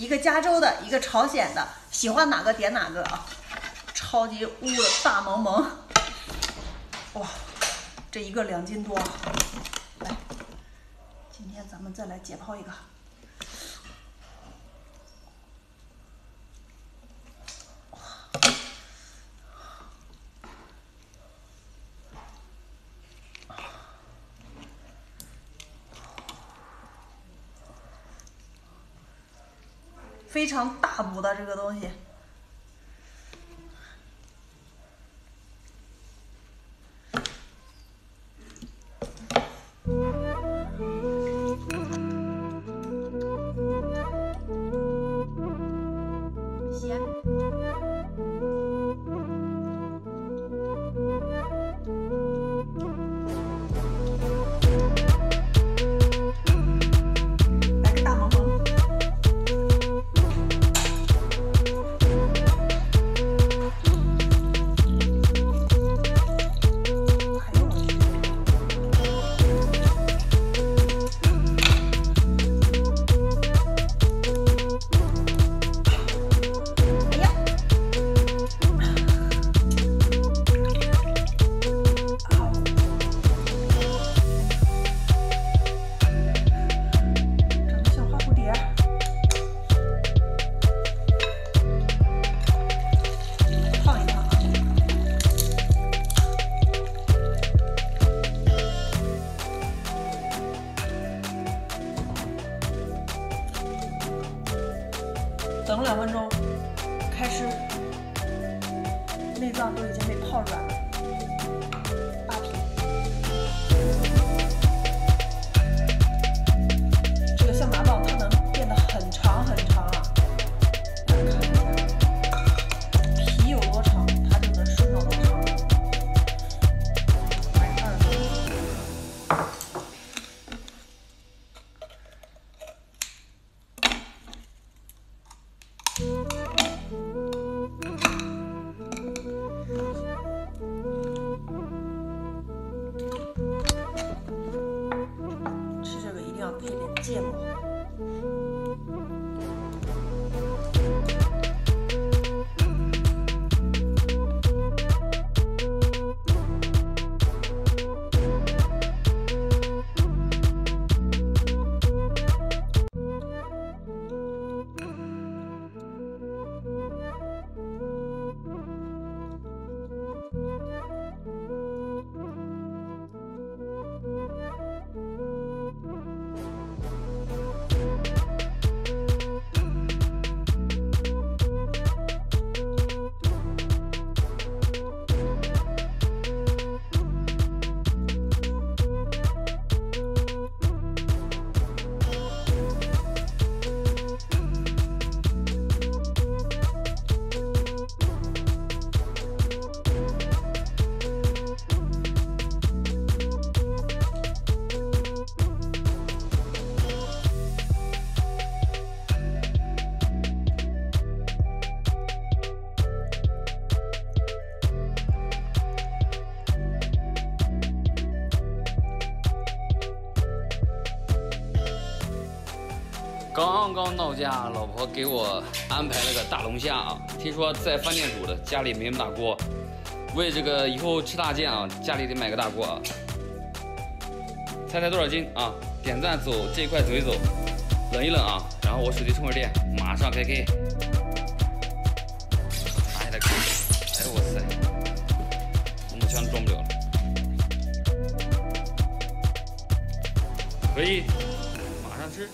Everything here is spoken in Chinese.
一个加州的，一个朝鲜的，喜欢哪个点哪个啊！超级乌的大萌萌，哇，这一个两斤多。来，今天咱们再来解剖一个。非常大补的这个东西。等两分钟，开吃，内脏都已经被泡软了，扒皮。这个象肠蚌它能变得很长很长，看一下，皮有多长，它就能伸到多长。还二分。芥末。刚刚到家，老婆给我安排了个大龙虾啊！听说在饭店煮的，家里没那么大锅。为这个以后吃大件啊，家里得买个大锅啊。猜猜多少斤啊？点赞走这一块走一走，冷一冷啊。然后我手机充会电，马上开 K。拿起来看，哎呦我塞，怎么枪装不了了？可以。马上吃